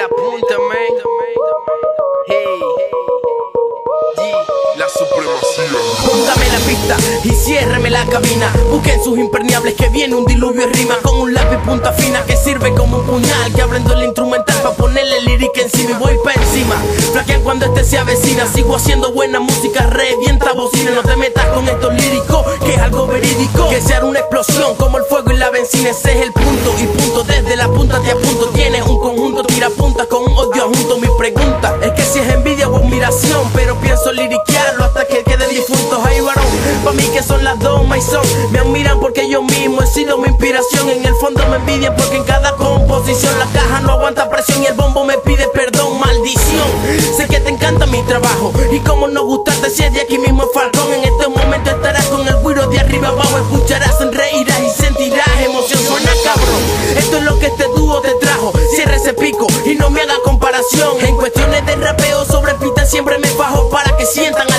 la punta. La. Póngame la pista y ciérreme la cabina. Busquen sus impermeables que viene un diluvio de rima con un lápiz punta fina que sirve como un puñal. Que hablando el instrumental para ponerle lírica encima y voy pa' encima. Flaquean cuando este se avecina. Sigo haciendo buena música, revienta bocina. No te metas con estos líricos, que es algo verídico. Que sea una explosión como el fuego y la benzina. Ese es el punto y punto desde la punta te apunto. Tienes un puntas con odio junto. Mi pregunta es que si es envidia o admiración, pero pienso liriquearlo hasta que queden difuntos. Ay, varón, pa' mí que son las dos, my son. Me admiran porque yo mismo he sido mi inspiración. En el fondo me envidian porque en cada composición la caja no aguanta presión y el bombo me pide perdón, maldición. Sé que te encanta mi trabajo y como no gustarte si es de aquí mismo Falcón. En este momento En cuestiones de rapeo sobre pita siempre me bajo para que sientan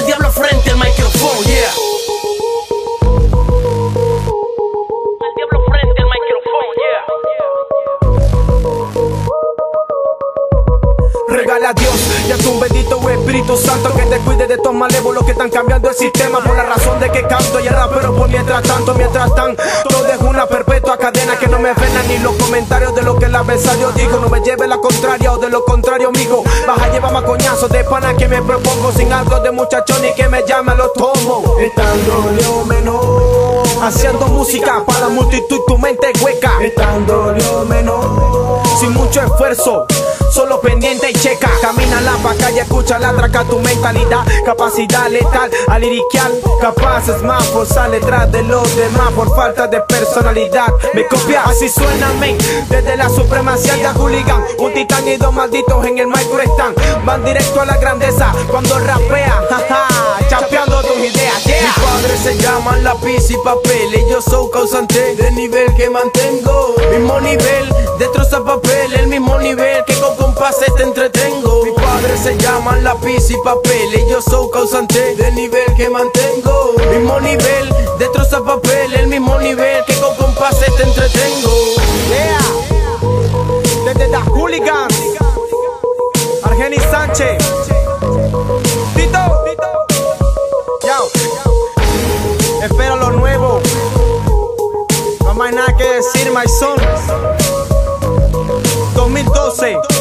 Regala a Dios y a tu bendito Espíritu Santo que te cuide de estos malévolos que están cambiando el sistema. Por la razón de que canto y el rapero por mientras tanto, mientras tanto todo es una perpetua cadena que no me frenan ni los comentarios de lo que el adversario dijo. No me lleve la contraria o de lo contrario mijo. Vas a llevar más coñazos de pana que me propongo. Sin algo de muchachón y que me llame a los tomos estando yo menor haciendo música para la multitud tu mente hueca. Estando yo menor sin mucho esfuerzo Solo pendiente y checa, camina la vaca y escucha la traca tu mentalidad, capacidad letal, a liriquear, capaces más por salir detrás de los demás por falta de personalidad. Me copia, así suena men, desde la supremacía de hooligan, un titán y dos malditos en el micro están, van directo a la grandeza cuando rapea, jaja, chapeando tus ideas, yeah. Mis padres se llaman lápiz y papel y yo soy causante del nivel que mantengo. Mismo nivel, destroza papel, el mismo nivel que te entretengo. Mis padres se llaman lápiz y papel y yo soy causante del nivel que mantengo. Mismo nivel, destroza papel, el mismo nivel que con compases te entretengo. Yeah. Desde The Hooligans, Argenis Sánchez, Tito, Yo, espero lo nuevo. No hay nada que decir, my son. 2012.